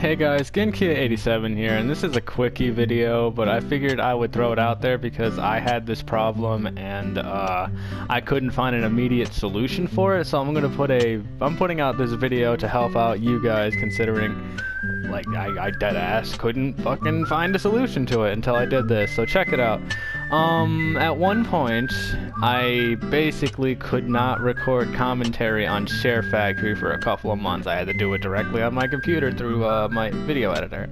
Hey guys, Genkia87 here, and this is a quickie video, but I figured I would throw it out there because I had this problem and uh, I couldn't find an immediate solution for it, so I'm gonna put a, I'm putting out this video to help out you guys considering, like, I, I dead ass couldn't fucking find a solution to it until I did this, so check it out. Um, at one point, I basically could not record commentary on Share Factory for a couple of months. I had to do it directly on my computer through uh, my video editor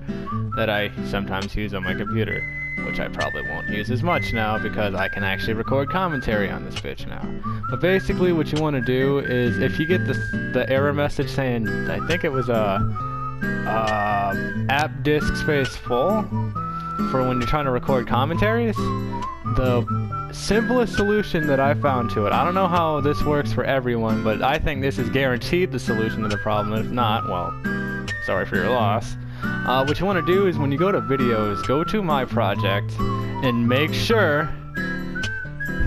that I sometimes use on my computer, which I probably won't use as much now because I can actually record commentary on this bitch now. But basically, what you want to do is if you get the the error message saying, I think it was a uh, uh, app disk space full for when you're trying to record commentaries the simplest solution that I found to it. I don't know how this works for everyone, but I think this is guaranteed the solution to the problem. If not, well, sorry for your loss. Uh, what you want to do is when you go to videos, go to my project and make sure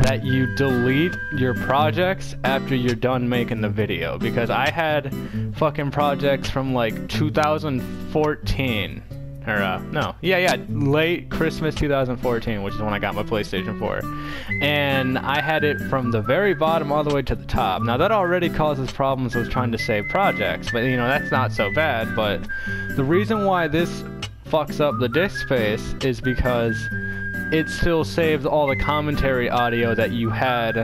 that you delete your projects after you're done making the video because I had fucking projects from like 2014 or, uh, no. Yeah, yeah, late Christmas 2014, which is when I got my PlayStation 4. And I had it from the very bottom all the way to the top. Now, that already causes problems with trying to save projects, but, you know, that's not so bad. But the reason why this fucks up the disk space is because it still saves all the commentary audio that you had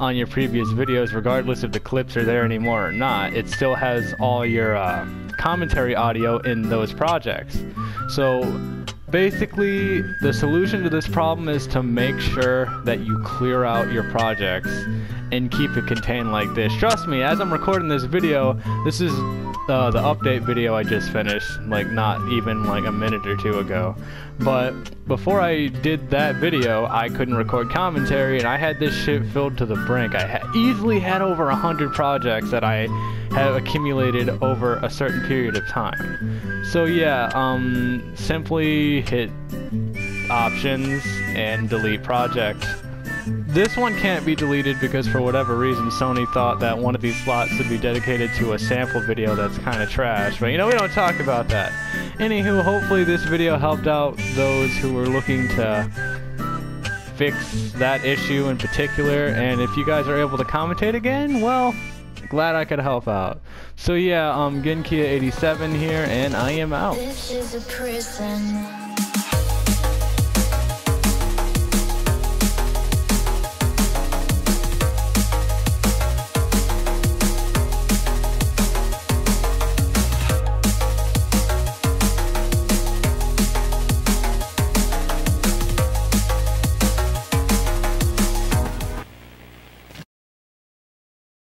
on your previous videos, regardless if the clips are there anymore or not. It still has all your, uh, commentary audio in those projects. So basically, the solution to this problem is to make sure that you clear out your projects and keep it contained like this. Trust me, as I'm recording this video, this is the update video I just finished, like not even like a minute or two ago. But before I did that video, I couldn't record commentary and I had this shit filled to the brink. I ha easily had over a hundred projects that I have accumulated over a certain period of time. So yeah, um, simply hit options and delete project. This one can't be deleted because for whatever reason Sony thought that one of these slots should be dedicated to a sample video that's kind of trash, but you know we don't talk about that. Anywho, hopefully this video helped out those who were looking to fix that issue in particular, and if you guys are able to commentate again, well, glad I could help out. So yeah, um, Genkia87 here, and I am out.